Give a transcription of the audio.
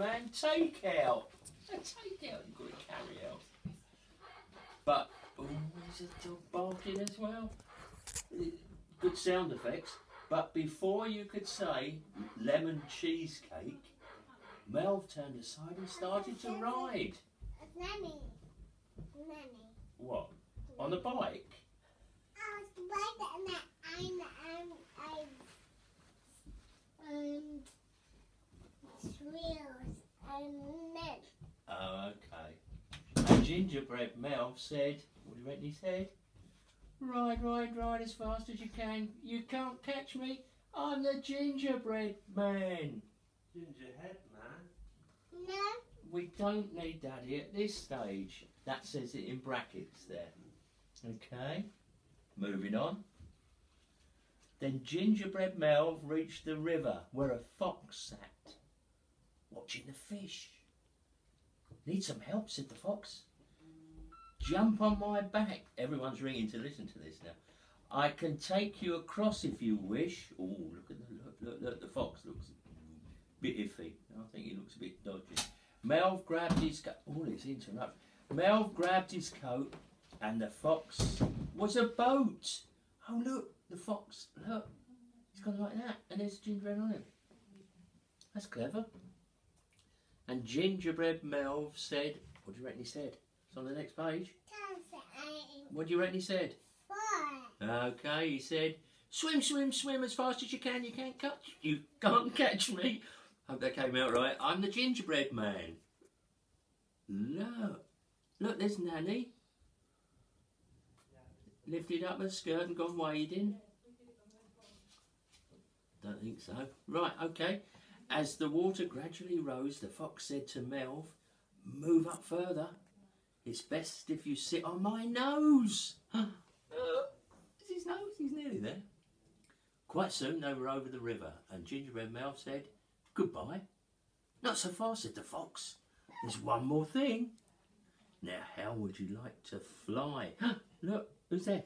man, take out. A take out you've got to carry out. But, oh, there's a dog barking as well. Good sound effects. But before you could say lemon cheesecake, Mel turned aside and started to ride. Nanny. Nanny. What? On the bike? I was right and I'm I'm I'm um wheels and then Oh, okay. Gingerbread Mel said, what do you reckon he said? Ride, ride, ride as fast as you can. You can't catch me. I'm the gingerbread man. Gingerhead man. no We don't need daddy at this stage. That says it in brackets there. Okay. Moving on. Then gingerbread Mel reached the river where a fox sat, watching the fish. Need some help, said the fox. Jump on my back. Everyone's ringing to listen to this now. I can take you across if you wish. Oh, look at the look, look, look, the fox looks a bit iffy. I think he looks a bit dodgy. Melv grabbed his coat. Oh, it's interrupted. Melv grabbed his coat, and the fox was a boat. Oh, look, the fox. Look, he's gone like that, and there's gingerbread on him. That's clever. And gingerbread Melv said, "What do you reckon he said?" It's on the next page. What do you reckon he said? Okay, he said, "Swim, swim, swim as fast as you can. You can't catch. You can't catch me." Hope that came out right. I'm the gingerbread man. Look, look, there's Nanny. Lifted up her skirt and gone wading. Don't think so. Right, okay. As the water gradually rose, the fox said to Melv, "Move up further. It's best if you sit on my nose." Uh, is his nose? He's nearly there. Quite soon they were over the river, and Gingerbread Melv said, Goodbye. Not so fast, said the fox. There's one more thing. Now, how would you like to fly? Look, who's there?